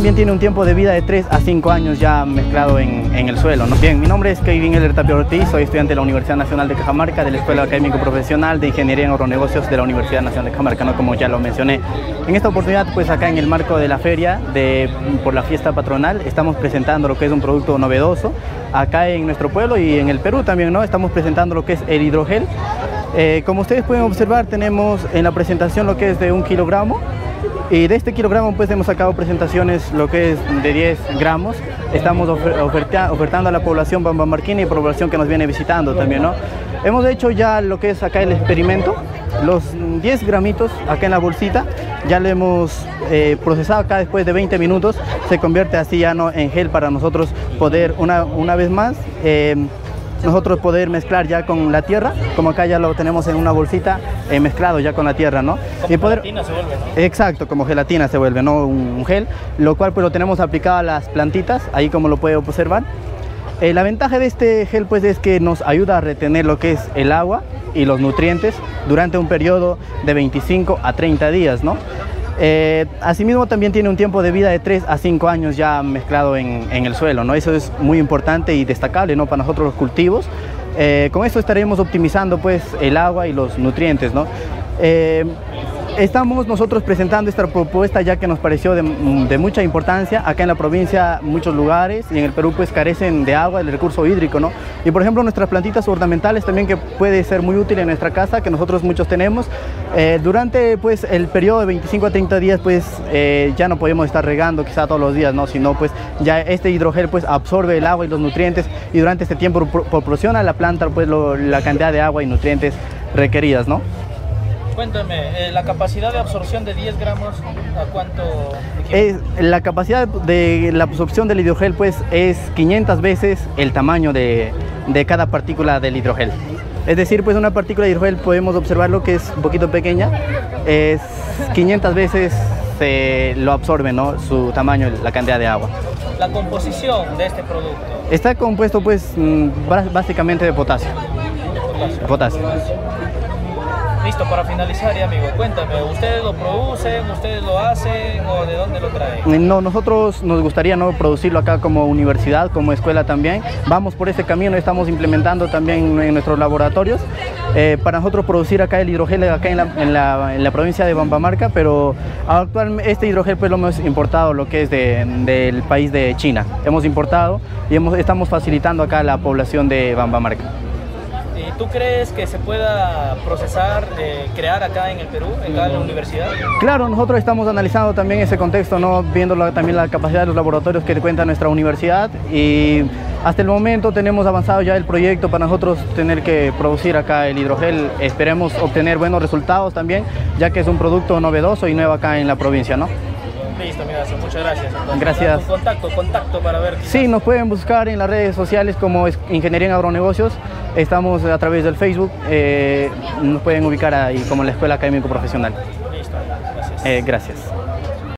también tiene un tiempo de vida de 3 a 5 años ya mezclado en, el suelo. Bien, mi nombre es Kevin Eller Tapia Ortiz, soy estudiante de la Universidad Nacional de Cajamarca, de la Escuela Académico Profesional de Ingeniería en Agronegocios de la Universidad Nacional de Cajamarca, ¿no? como ya lo mencioné. En esta oportunidad, pues acá en el marco de la feria de, por la fiesta patronal, estamos presentando lo que es un producto novedoso acá en nuestro pueblo y en el Perú también, ¿no? Estamos presentando lo que es el hidrogel. Eh, como ustedes pueden observar, tenemos en la presentación lo que es de un kilogramo y de este kilogramo pues hemos sacado presentaciones lo que es de 10 gramos. Estamos ofertando a la población bambamarquina y población que nos viene visitando también, ¿no? Hemos hecho ya lo que es acá el experimento, los 10 gramitos acá en la bolsita, ya lo hemos eh, procesado acá después de 20 minutos, se convierte así ya no en gel para nosotros poder una, una vez más eh, nosotros poder mezclar ya con la tierra, como acá ya lo tenemos en una bolsita eh, mezclado ya con la tierra, ¿no? Como y poder... gelatina se vuelve, ¿no? Exacto, como gelatina se vuelve, ¿no? Un, gel, lo cual pues lo tenemos aplicado a las plantitas, ahí como lo puede observar. Eh, la ventaja de este gel pues es que nos ayuda a retener lo que es el agua y los nutrientes durante un periodo de 25 a 30 días, ¿no? Eh, asimismo también tiene un tiempo de vida de 3 a 5 años ya mezclado en, el suelo, ¿no? Eso es muy importante y destacable ¿no? para nosotros los cultivos. Eh, con esto estaremos optimizando pues el agua y los nutrientes, ¿no? Eh, Estamos nosotros presentando esta propuesta ya que nos pareció de, mucha importancia. Acá en la provincia muchos lugares y en el Perú pues carecen de agua, del recurso hídrico, ¿no? Y por ejemplo nuestras plantitas ornamentales también que puede ser muy útil en nuestra casa, que nosotros muchos tenemos. Eh, durante pues el periodo de 25 a 30 días pues eh, ya no podemos estar regando quizá todos los días, ¿no? Sino pues ya este hidrogel pues absorbe el agua y los nutrientes y durante este tiempo proporciona a la planta pues la cantidad de agua y nutrientes requeridas, ¿no? Cuéntame, eh, la capacidad de absorción de 10 gramos, ¿a cuánto? Es, la capacidad de la absorción del hidrogel pues es 500 veces el tamaño de, de cada partícula del hidrogel. Es decir, pues una partícula de hidrogel podemos observarlo que es un poquito pequeña, es 500 veces se lo absorbe ¿no? su tamaño, la cantidad de agua. La composición de este producto. Está compuesto pues mm, básicamente de potasio. De potasio. potasio. Listo, para finalizar, amigo, cuéntame, ¿ustedes lo producen, ustedes lo hacen o de dónde lo traen? No, nosotros nos gustaría no producirlo acá como universidad, como escuela también. Vamos por ese camino, estamos implementando también en nuestros laboratorios eh, para nosotros producir acá el hidrogel acá en la, en la, provincia de Bambamarca, pero actualmente este hidrogel pues lo hemos importado lo que es del país de China. Hemos importado y estamos facilitando acá la población de Bambamarca. ¿Tú crees que se pueda procesar, eh, crear acá en el Perú, en la universidad? Claro, nosotros estamos analizando también ese contexto, ¿no? viendo también la capacidad de los laboratorios que cuenta nuestra universidad y hasta el momento tenemos avanzado ya el proyecto para nosotros tener que producir acá el hidrogel. Esperemos obtener buenos resultados también, ya que es un producto novedoso y nuevo acá en la provincia. ¿no? Listo, mira, muchas gracias. gracias. Contacto, contacto para ver. Sí, nos pueden buscar en las redes sociales como Ingeniería en Agronegocios. Estamos a través del Facebook. Eh, nos pueden ubicar ahí como la Escuela Académico Profesional. Listo, gracias. Eh, gracias.